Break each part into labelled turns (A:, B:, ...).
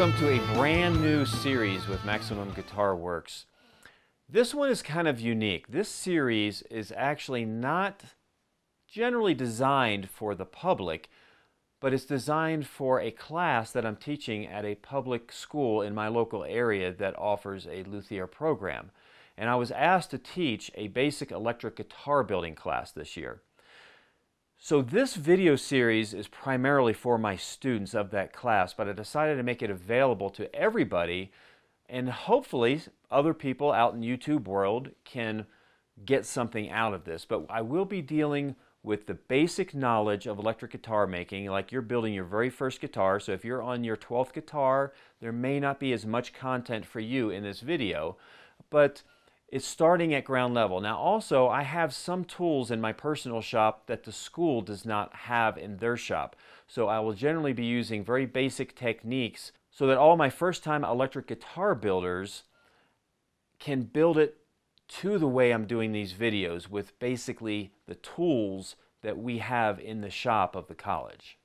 A: Welcome to a brand new series with Maximum Guitar Works. This one is kind of unique. This series is actually not generally designed for the public, but it's designed for a class that I'm teaching at a public school in my local area that offers a luthier program. And I was asked to teach a basic electric guitar building class this year. So this video series is primarily for my students of that class, but I decided to make it available to everybody and hopefully other people out in YouTube world can get something out of this. But I will be dealing with the basic knowledge of electric guitar making, like you're building your very first guitar. So if you're on your 12th guitar, there may not be as much content for you in this video, but it's starting at ground level. Now, also, I have some tools in my personal shop that the school does not have in their shop. So I will generally be using very basic techniques so that all my first time electric guitar builders can build it to the way I'm doing these videos with basically the tools that we have in the shop of the college.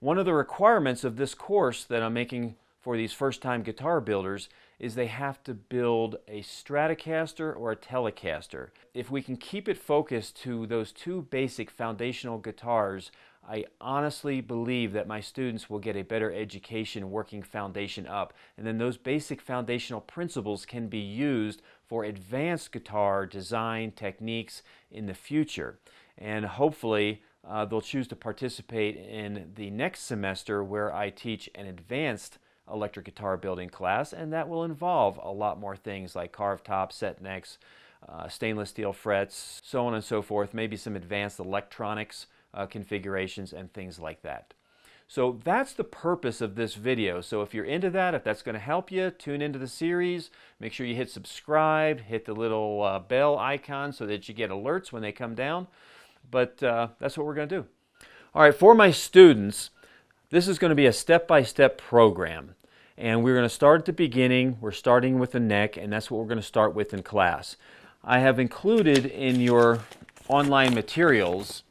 A: One of the requirements of this course that I'm making for these first time guitar builders is they have to build a Stratocaster or a Telecaster. If we can keep it focused to those two basic foundational guitars, I honestly believe that my students will get a better education working foundation up. And then those basic foundational principles can be used for advanced guitar design techniques in the future. And hopefully, uh, they'll choose to participate in the next semester where I teach an advanced electric guitar building class, and that will involve a lot more things like carved tops, set necks, uh, stainless steel frets, so on and so forth, maybe some advanced electronics uh, configurations and things like that. So that's the purpose of this video. So if you're into that, if that's going to help you, tune into the series. Make sure you hit subscribe, hit the little uh, bell icon so that you get alerts when they come down. But uh, that's what we're going to do. All right, for my students, this is going to be a step-by-step program. And we're going to start at the beginning. We're starting with the neck, and that's what we're going to start with in class. I have included in your online materials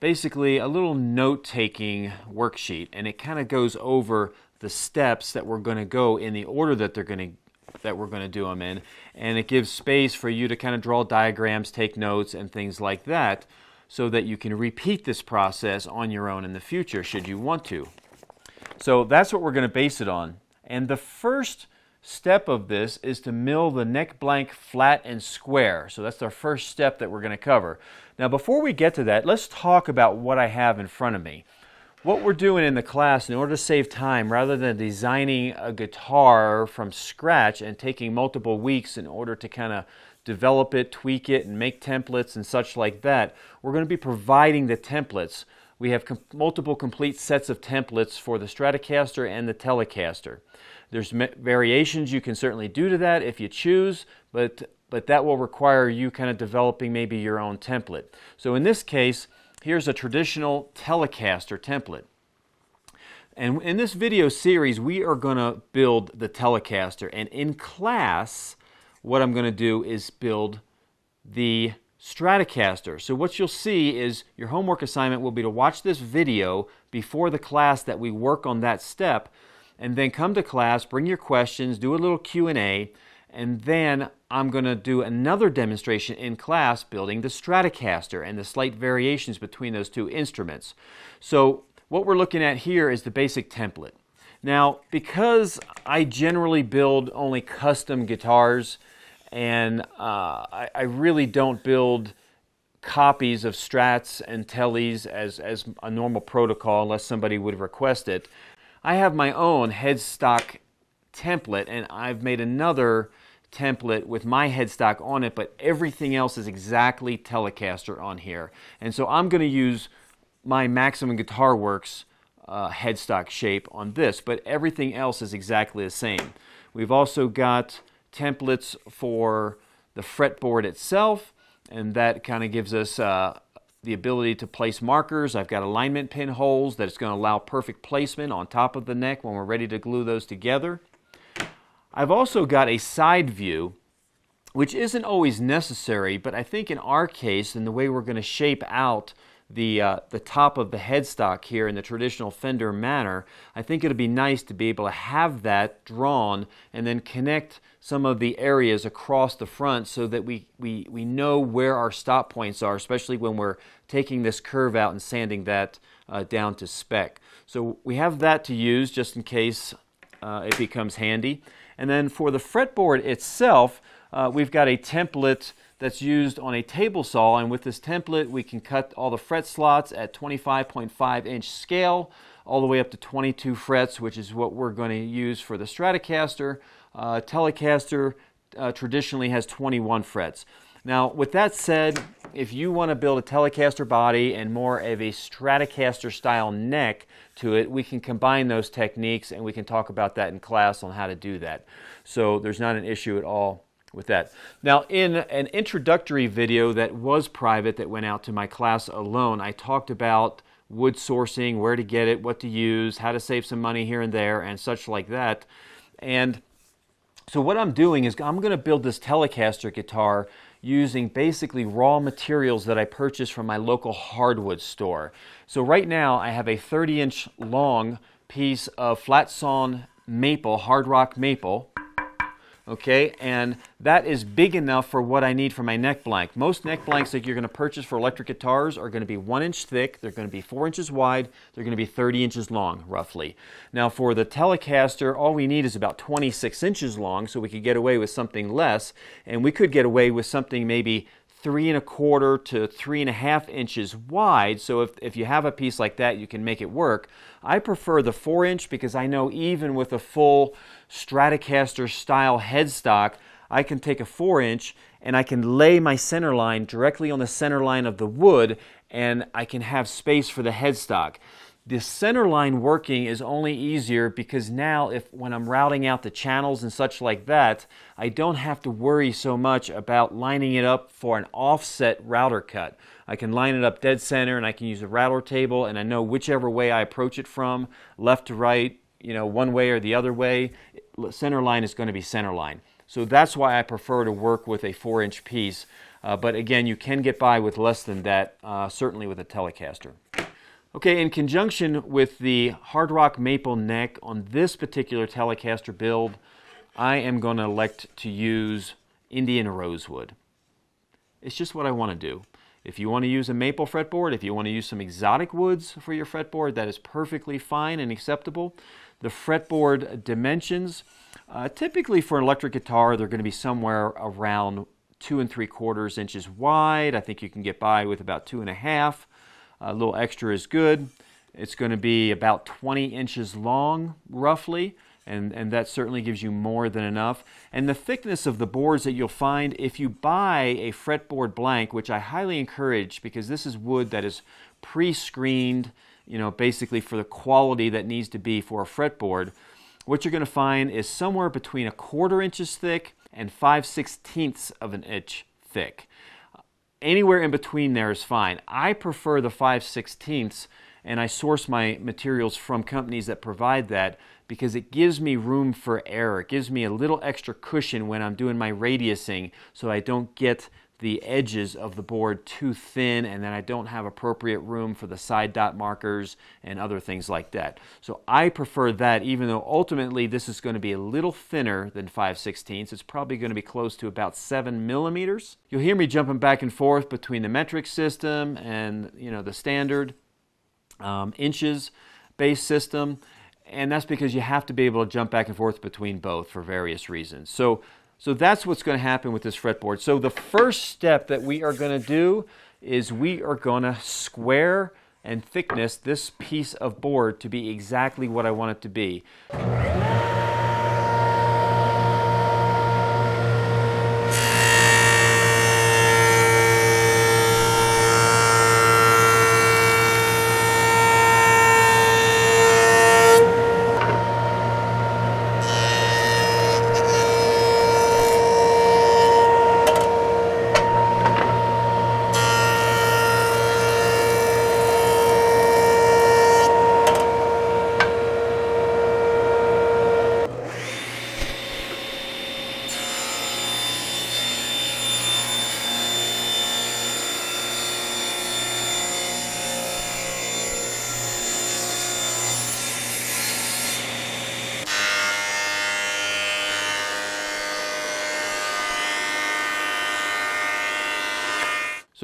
A: basically a little note-taking worksheet, and it kind of goes over the steps that we're going to go in the order that they're going to that we're going to do them in, and it gives space for you to kind of draw diagrams, take notes, and things like that, so that you can repeat this process on your own in the future should you want to. So that's what we're going to base it on. And the first step of this is to mill the neck blank flat and square. So that's our first step that we're going to cover. Now before we get to that, let's talk about what I have in front of me. What we're doing in the class in order to save time, rather than designing a guitar from scratch and taking multiple weeks in order to kind of develop it, tweak it, and make templates and such like that, we're going to be providing the templates we have com multiple complete sets of templates for the Stratocaster and the Telecaster. There's variations you can certainly do to that if you choose, but, but that will require you kind of developing maybe your own template. So in this case, here's a traditional Telecaster template. And in this video series, we are going to build the Telecaster. And in class, what I'm going to do is build the Stratocaster. So what you'll see is your homework assignment will be to watch this video before the class that we work on that step and then come to class, bring your questions, do a little Q&A, and then I'm going to do another demonstration in class building the Stratocaster and the slight variations between those two instruments. So what we're looking at here is the basic template. Now, because I generally build only custom guitars, and uh, I, I, really don't build copies of strats and tellies as, as a normal protocol unless somebody would request it. I have my own headstock template and I've made another template with my headstock on it, but everything else is exactly Telecaster on here. And so I'm going to use my Maximum Guitar Works uh, headstock shape on this, but everything else is exactly the same. We've also got templates for the fretboard itself, and that kind of gives us uh, the ability to place markers. I've got alignment pin holes that is going to allow perfect placement on top of the neck when we're ready to glue those together. I've also got a side view, which isn't always necessary, but I think in our case, in the way we're going to shape out the uh, the top of the headstock here in the traditional fender manner, I think it'd be nice to be able to have that drawn and then connect some of the areas across the front so that we, we, we know where our stop points are, especially when we're taking this curve out and sanding that uh, down to spec. So we have that to use just in case uh, it becomes handy. And then for the fretboard itself, uh, we've got a template that's used on a table saw and with this template we can cut all the fret slots at 25.5 inch scale all the way up to 22 frets which is what we're going to use for the Stratocaster. Uh, Telecaster uh, traditionally has 21 frets. Now with that said if you want to build a Telecaster body and more of a Stratocaster style neck to it, we can combine those techniques and we can talk about that in class on how to do that. So there's not an issue at all with that. Now, in an introductory video that was private that went out to my class alone, I talked about wood sourcing, where to get it, what to use, how to save some money here and there, and such like that. And so what I'm doing is I'm going to build this Telecaster guitar using basically raw materials that I purchased from my local hardwood store. So right now I have a 30 inch long piece of flat sawn maple, hard rock maple, okay? And that is big enough for what I need for my neck blank. Most neck blanks that you're going to purchase for electric guitars are going to be one inch thick they're going to be four inches wide they're going to be 30 inches long roughly. Now for the Telecaster all we need is about 26 inches long so we could get away with something less and we could get away with something maybe three and a quarter to three and a half inches wide. So if, if you have a piece like that, you can make it work. I prefer the four inch because I know even with a full Stratocaster style headstock, I can take a four inch and I can lay my center line directly on the center line of the wood and I can have space for the headstock. The center line working is only easier because now if when I'm routing out the channels and such like that, I don't have to worry so much about lining it up for an offset router cut. I can line it up dead center and I can use a router table and I know whichever way I approach it from, left to right, you know, one way or the other way, center line is going to be center line. So that's why I prefer to work with a four inch piece. Uh, but again, you can get by with less than that, uh, certainly with a Telecaster. Okay, in conjunction with the Hard Rock Maple neck on this particular Telecaster build, I am going to elect to use Indian Rosewood. It's just what I want to do. If you want to use a maple fretboard, if you want to use some exotic woods for your fretboard, that is perfectly fine and acceptable. The fretboard dimensions, uh, typically for an electric guitar, they're going to be somewhere around two and three quarters inches wide. I think you can get by with about two and a half. A little extra is good. It's going to be about 20 inches long, roughly, and, and that certainly gives you more than enough. And the thickness of the boards that you'll find if you buy a fretboard blank, which I highly encourage because this is wood that is pre-screened, you know, basically for the quality that needs to be for a fretboard, what you're going to find is somewhere between a quarter inches thick and 5 sixteenths of an inch thick anywhere in between there is fine. I prefer the 5 16ths and I source my materials from companies that provide that because it gives me room for error. It gives me a little extra cushion when I'm doing my radiusing so I don't get the edges of the board too thin and then I don't have appropriate room for the side dot markers and other things like that. So I prefer that even though ultimately this is going to be a little thinner than 5 16ths. It's probably going to be close to about 7 millimeters. You'll hear me jumping back and forth between the metric system and you know the standard um, inches based system and that's because you have to be able to jump back and forth between both for various reasons. So so that's what's going to happen with this fretboard. So the first step that we are going to do is we are going to square and thickness this piece of board to be exactly what I want it to be.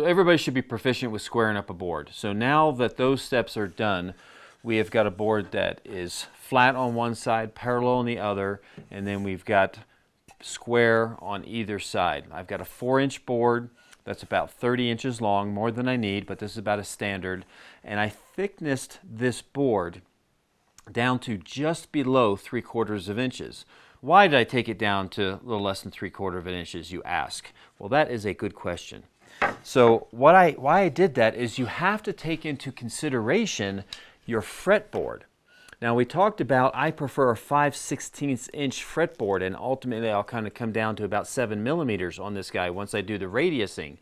A: Everybody should be proficient with squaring up a board. So now that those steps are done, we have got a board that is flat on one side, parallel on the other, and then we've got square on either side. I've got a four inch board that's about 30 inches long, more than I need, but this is about a standard. And I thicknessed this board down to just below three quarters of inches. Why did I take it down to a little less than three quarter of an inches, you ask? Well, that is a good question. So what I, why I did that is you have to take into consideration your fretboard. Now we talked about I prefer a 5 16 inch fretboard and ultimately I'll kind of come down to about 7 millimeters on this guy once I do the radiusing.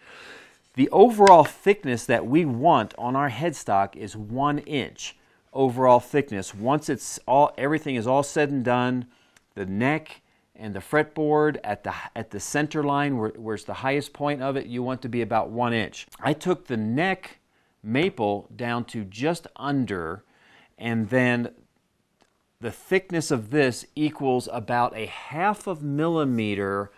A: The overall thickness that we want on our headstock is 1 inch overall thickness. Once it's all everything is all said and done, the neck and the fretboard at the at the center line where, where's the highest point of it you want to be about one inch. I took the neck maple down to just under and then the thickness of this equals about a half of millimeter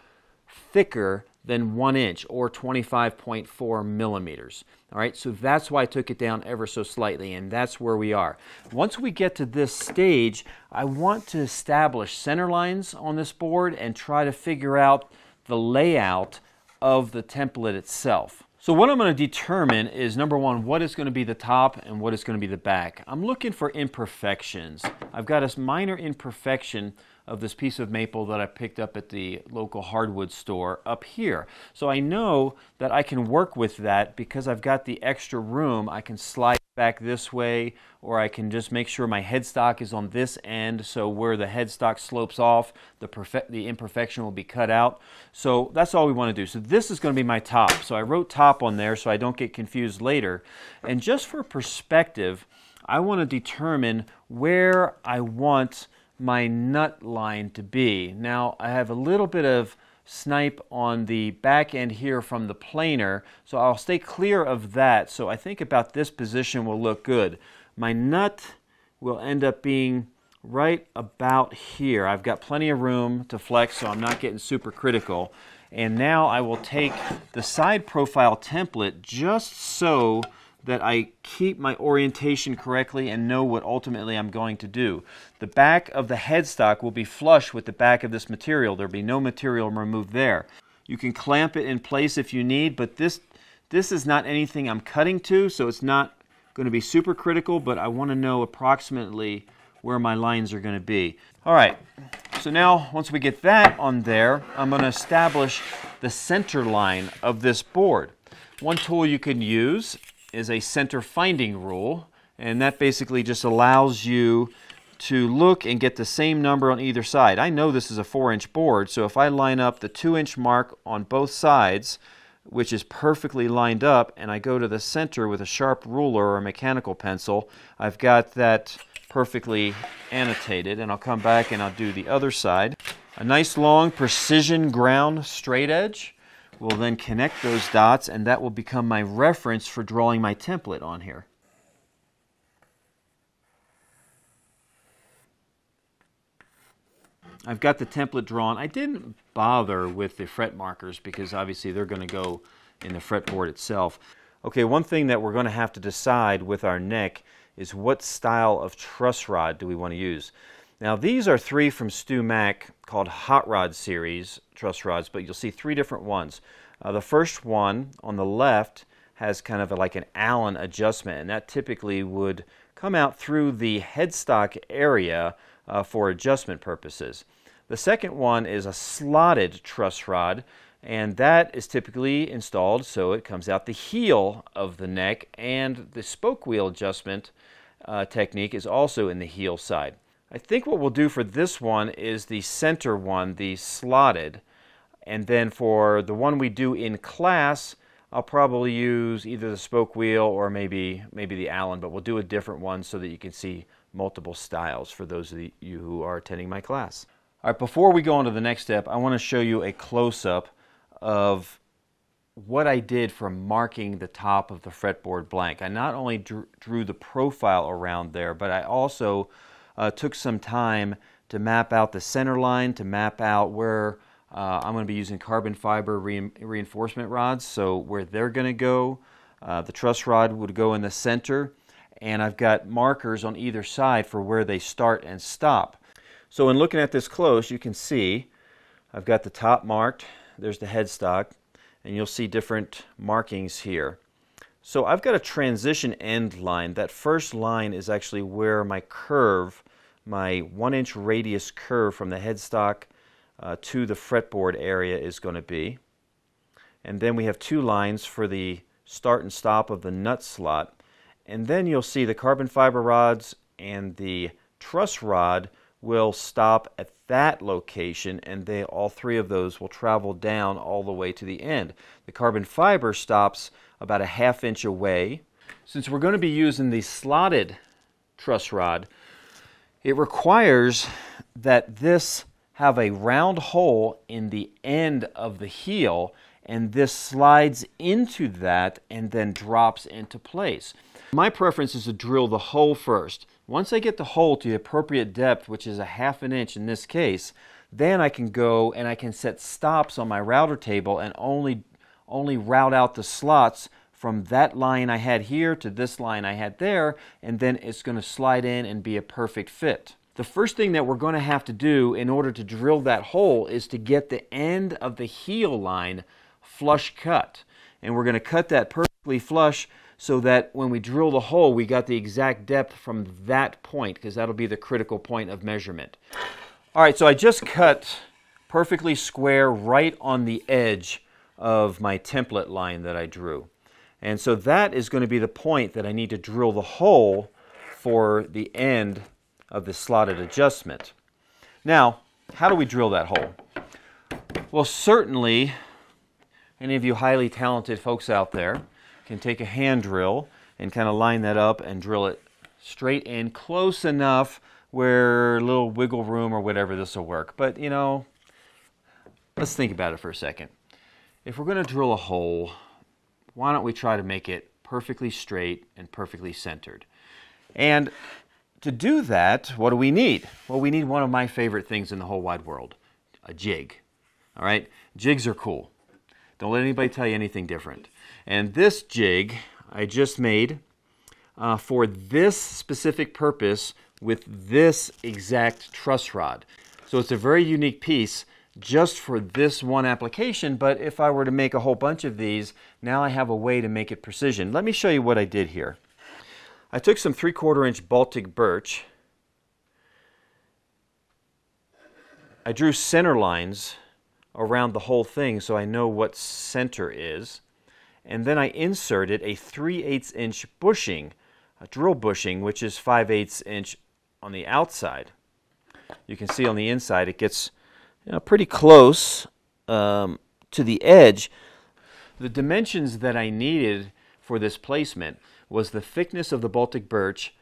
A: thicker than one inch or 25.4 millimeters. All right, so that's why I took it down ever so slightly, and that's where we are. Once we get to this stage, I want to establish center lines on this board and try to figure out the layout of the template itself. So what I'm going to determine is number one, what is going to be the top and what is going to be the back. I'm looking for imperfections. I've got a minor imperfection of this piece of maple that I picked up at the local hardwood store up here. So I know that I can work with that because I've got the extra room. I can slide back this way or I can just make sure my headstock is on this end so where the headstock slopes off the, perfect, the imperfection will be cut out. So that's all we want to do. So this is going to be my top. So I wrote top on there so I don't get confused later. And just for perspective, I want to determine where I want my nut line to be. Now I have a little bit of snipe on the back end here from the planer, so I'll stay clear of that. So I think about this position will look good. My nut will end up being right about here. I've got plenty of room to flex, so I'm not getting super critical. And now I will take the side profile template just so that I keep my orientation correctly and know what ultimately I'm going to do. The back of the headstock will be flush with the back of this material. There'll be no material removed there. You can clamp it in place if you need, but this, this is not anything I'm cutting to, so it's not going to be super critical, but I want to know approximately where my lines are going to be. All right, so now once we get that on there, I'm going to establish the center line of this board. One tool you can use is a center finding rule, and that basically just allows you to look and get the same number on either side. I know this is a 4 inch board, so if I line up the 2 inch mark on both sides, which is perfectly lined up, and I go to the center with a sharp ruler or a mechanical pencil, I've got that perfectly annotated, and I'll come back and I'll do the other side. A nice long precision ground straight edge will then connect those dots and that will become my reference for drawing my template on here. I've got the template drawn. I didn't bother with the fret markers because obviously they're going to go in the fretboard itself. Okay, one thing that we're going to have to decide with our neck is what style of truss rod do we want to use. Now these are three from StewMac called Hot Rod series truss rods, but you'll see three different ones. Uh, the first one on the left has kind of a, like an Allen adjustment, and that typically would come out through the headstock area uh, for adjustment purposes. The second one is a slotted truss rod, and that is typically installed so it comes out the heel of the neck, and the spoke wheel adjustment uh, technique is also in the heel side. I think what we'll do for this one is the center one, the slotted. And then for the one we do in class, I'll probably use either the spoke wheel or maybe maybe the Allen, but we'll do a different one so that you can see multiple styles for those of you who are attending my class. All right, before we go on to the next step, I want to show you a close-up of what I did for marking the top of the fretboard blank. I not only drew, drew the profile around there, but I also uh, took some time to map out the center line, to map out where uh, I'm going to be using carbon fiber re- reinforcement rods. So where they're going to go, uh, the truss rod would go in the center, and I've got markers on either side for where they start and stop. So in looking at this close, you can see I've got the top marked. There's the headstock, and you'll see different markings here. So I've got a transition end line. That first line is actually where my curve, my one inch radius curve from the headstock uh, to the fretboard area is going to be. And then we have two lines for the start and stop of the nut slot. And then you'll see the carbon fiber rods and the truss rod will stop at that location and they all three of those will travel down all the way to the end. The carbon fiber stops about a half inch away. Since we're going to be using the slotted truss rod, it requires that this have a round hole in the end of the heel and this slides into that and then drops into place. My preference is to drill the hole first. Once I get the hole to the appropriate depth, which is a half an inch in this case, then I can go and I can set stops on my router table and only, only route out the slots from that line I had here to this line I had there, and then it's going to slide in and be a perfect fit. The first thing that we're going to have to do in order to drill that hole is to get the end of the heel line flush cut. And we're going to cut that perfectly flush so that when we drill the hole, we got the exact depth from that point because that'll be the critical point of measurement. All right, so I just cut perfectly square right on the edge of my template line that I drew. And so that is going to be the point that I need to drill the hole for the end of the slotted adjustment. Now, how do we drill that hole? Well, certainly, any of you highly talented folks out there can take a hand drill and kind of line that up and drill it straight in close enough where a little wiggle room or whatever this will work. But, you know, let's think about it for a second. If we're going to drill a hole, why don't we try to make it perfectly straight and perfectly centered? And to do that, what do we need? Well, we need one of my favorite things in the whole wide world a jig. All right? Jigs are cool. Don't let anybody tell you anything different. And this jig I just made uh, for this specific purpose with this exact truss rod. So it's a very unique piece just for this one application, but if I were to make a whole bunch of these, now I have a way to make it precision. Let me show you what I did here. I took some 3 quarter inch Baltic birch. I drew center lines around the whole thing so I know what center is. And then I inserted a 3 8 inch bushing, a drill bushing, which is 5 8 inch on the outside. You can see on the inside it gets you know, pretty close um, to the edge. The dimensions that I needed for this placement was the thickness of the Baltic birch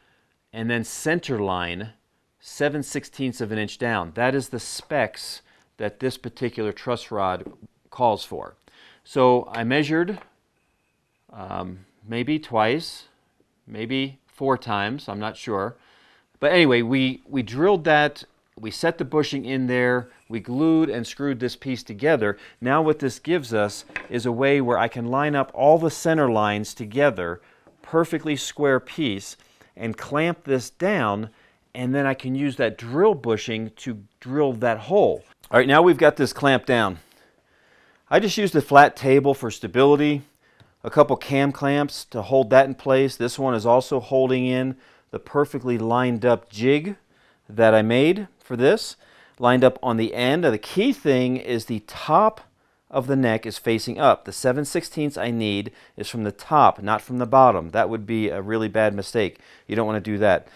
A: and then center line 7 sixteenths of an inch down. That is the specs that this particular truss rod calls for. So I measured um, maybe twice, maybe four times, I'm not sure. But anyway, we, we drilled that, we set the bushing in there, we glued and screwed this piece together. Now what this gives us is a way where I can line up all the center lines together perfectly square piece and clamp this down and then I can use that drill bushing to drill that hole. All right, now we've got this clamped down. I just used a flat table for stability, a couple cam clamps to hold that in place. This one is also holding in the perfectly lined up jig that I made for this, lined up on the end. Now, the key thing is the top of the neck is facing up. The 7 16ths I need is from the top, not from the bottom. That would be a really bad mistake. You don't want to do that.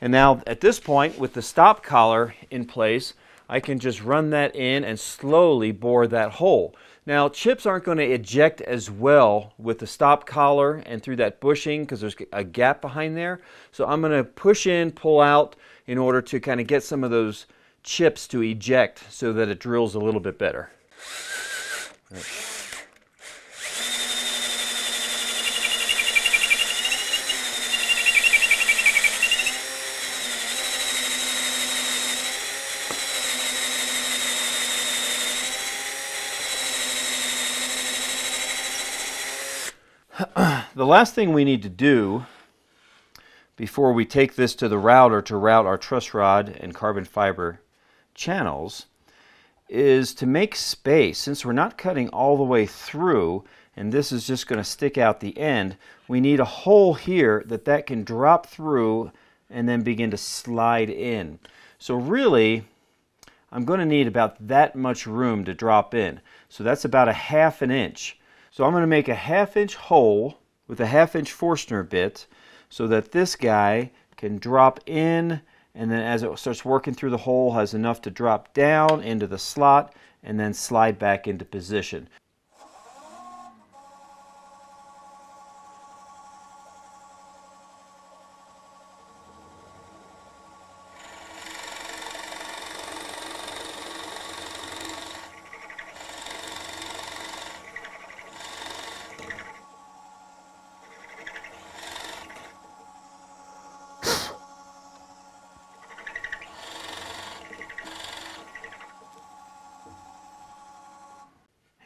A: And now at this point, with the stop collar in place, I can just run that in and slowly bore that hole. Now, chips aren't going to eject as well with the stop collar and through that bushing because there's a gap behind there. So I'm going to push in, pull out in order to kind of get some of those chips to eject so that it drills a little bit better. the last thing we need to do before we take this to the router to route our truss rod and carbon fiber channels is to make space. Since we're not cutting all the way through and this is just going to stick out the end, we need a hole here that that can drop through and then begin to slide in. So really, I'm going to need about that much room to drop in. So that's about a half an inch. So I'm going to make a half inch hole with a half inch Forstner bit so that this guy can drop in and then as it starts working through the hole has enough to drop down into the slot and then slide back into position.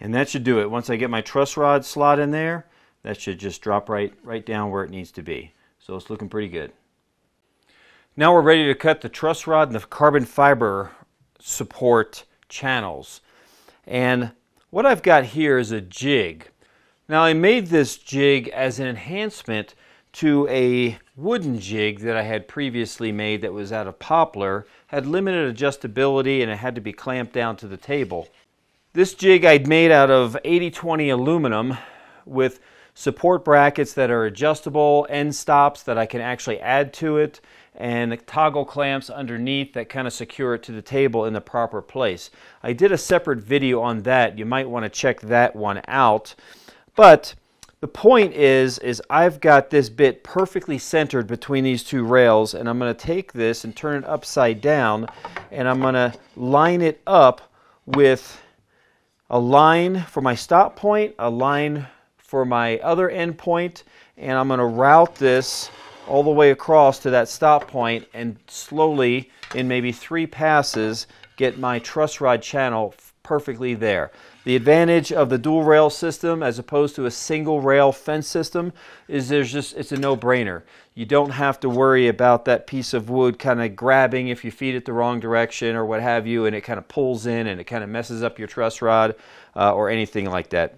A: And that should do it. Once I get my truss rod slot in there, that should just drop right, right down where it needs to be. So it's looking pretty good. Now we're ready to cut the truss rod and the carbon fiber support channels. And what I've got here is a jig. Now I made this jig as an enhancement to a wooden jig that I had previously made that was out of poplar, had limited adjustability and it had to be clamped down to the table. This jig I'd made out of 80-20 aluminum with support brackets that are adjustable, end stops that I can actually add to it, and toggle clamps underneath that kind of secure it to the table in the proper place. I did a separate video on that. You might want to check that one out. But the point is, is I've got this bit perfectly centered between these two rails, and I'm going to take this and turn it upside down, and I'm going to line it up with a line for my stop point, a line for my other end point, and I'm going to route this all the way across to that stop point and slowly, in maybe three passes, get my truss rod channel perfectly there. The advantage of the dual rail system as opposed to a single rail fence system is there's just it's a no-brainer. You don't have to worry about that piece of wood kind of grabbing if you feed it the wrong direction or what have you and it kind of pulls in and it kind of messes up your truss rod uh, or anything like that.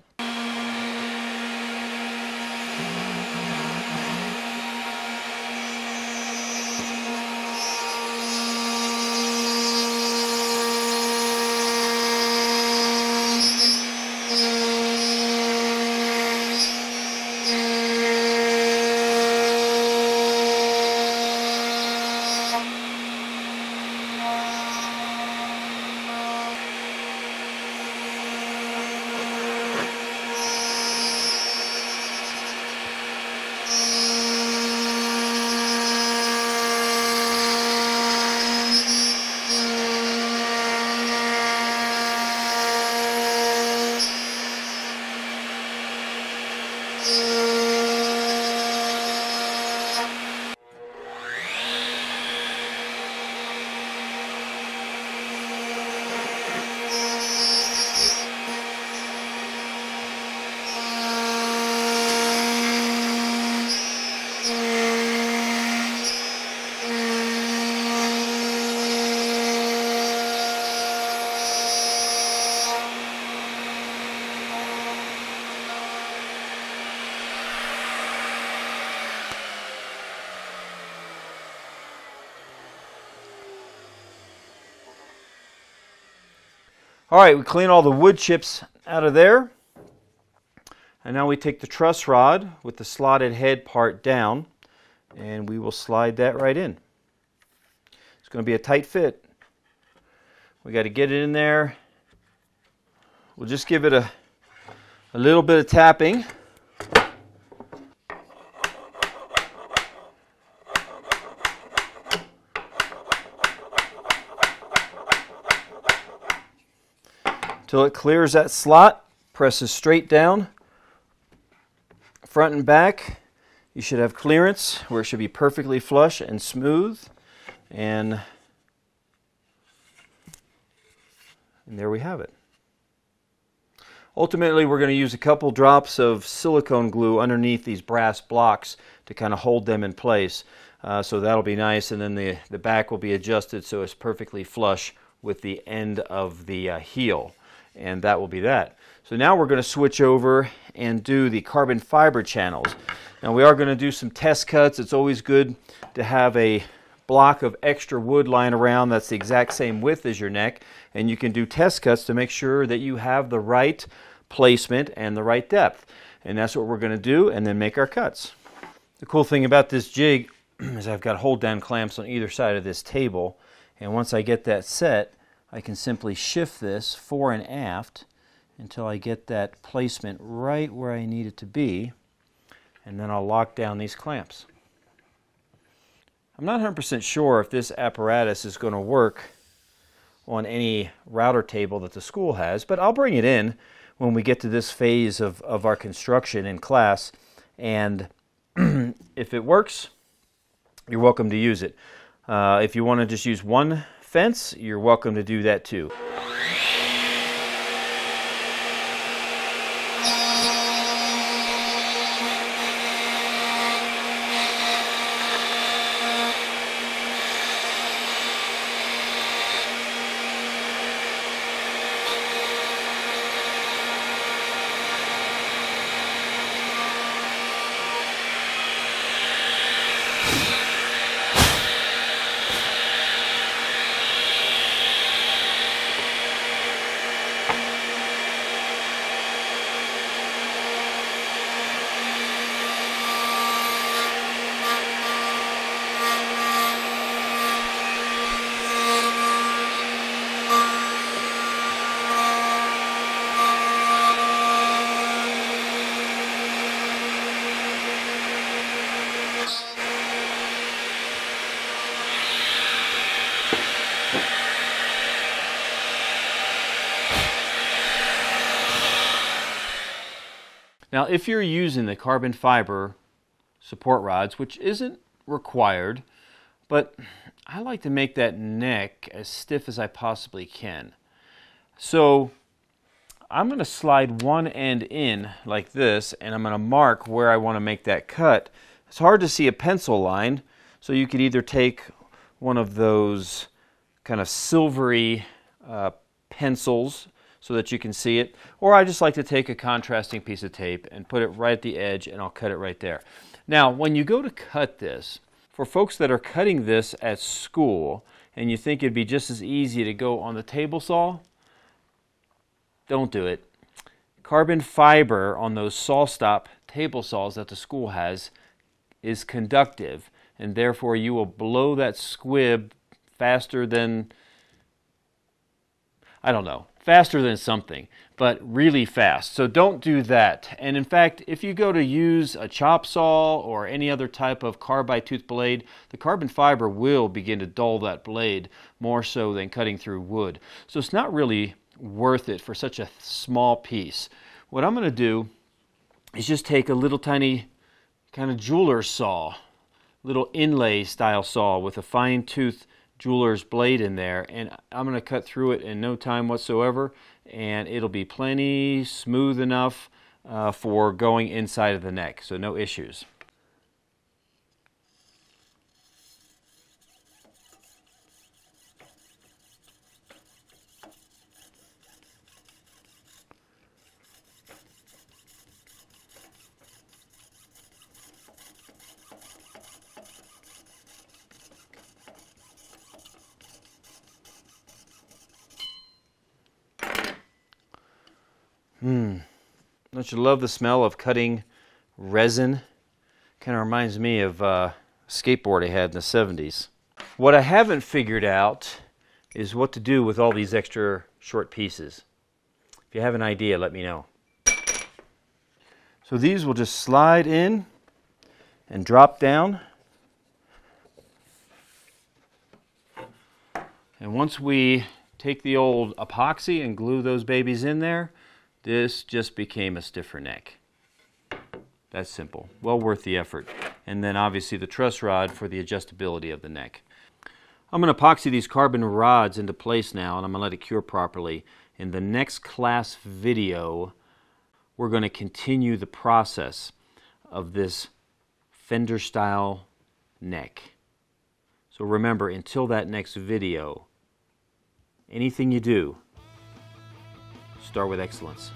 A: All right, we clean all the wood chips out of there. And now we take the truss rod with the slotted head part down and we will slide that right in. It's going to be a tight fit. We got to get it in there. We'll just give it a, a little bit of tapping. Till it clears that slot. Presses straight down, front and back. You should have clearance where it should be perfectly flush and smooth. And, and there we have it. Ultimately, we're going to use a couple drops of silicone glue underneath these brass blocks to kind of hold them in place. Uh, so that'll be nice, and then the, the back will be adjusted so it's perfectly flush with the end of the uh, heel. And that will be that. So now we're going to switch over and do the carbon fiber channels. Now we are going to do some test cuts. It's always good to have a block of extra wood lying around that's the exact same width as your neck and you can do test cuts to make sure that you have the right placement and the right depth and that's what we're going to do and then make our cuts. The cool thing about this jig is I've got hold down clamps on either side of this table and once I get that set I can simply shift this fore and aft until I get that placement right where I need it to be and then I'll lock down these clamps. I'm not 100% sure if this apparatus is going to work on any router table that the school has, but I'll bring it in when we get to this phase of, of our construction in class. And if it works, you're welcome to use it. Uh, if you want to just use one fence, you're welcome to do that too. Now, if you're using the carbon fiber support rods, which isn't required, but I like to make that neck as stiff as I possibly can. So I'm going to slide one end in like this, and I'm going to mark where I want to make that cut. It's hard to see a pencil line, so you could either take one of those kind of silvery uh, pencils so that you can see it. Or I just like to take a contrasting piece of tape and put it right at the edge and I'll cut it right there. Now, when you go to cut this, for folks that are cutting this at school and you think it'd be just as easy to go on the table saw, don't do it. Carbon fiber on those SawStop table saws that the school has is conductive and therefore you will blow that squib faster than I don't know faster than something, but really fast. So don't do that. And in fact, if you go to use a chop saw or any other type of carbide tooth blade, the carbon fiber will begin to dull that blade more so than cutting through wood. So it's not really worth it for such a small piece. What I'm going to do is just take a little tiny kind of jeweler saw, little inlay style saw with a fine tooth jeweler's blade in there and I'm going to cut through it in no time whatsoever and it'll be plenty smooth enough uh, for going inside of the neck so no issues. Hmm. Don't you love the smell of cutting resin? Kind of reminds me of uh, a skateboard I had in the 70s. What I haven't figured out is what to do with all these extra short pieces. If you have an idea, let me know. So these will just slide in and drop down. And once we take the old epoxy and glue those babies in there, this just became a stiffer neck. That's simple. Well worth the effort. And then obviously the truss rod for the adjustability of the neck. I'm going to epoxy these carbon rods into place now and I'm going to let it cure properly. In the next class video, we're going to continue the process of this fender style neck. So remember, until that next video, anything you do, start with excellence.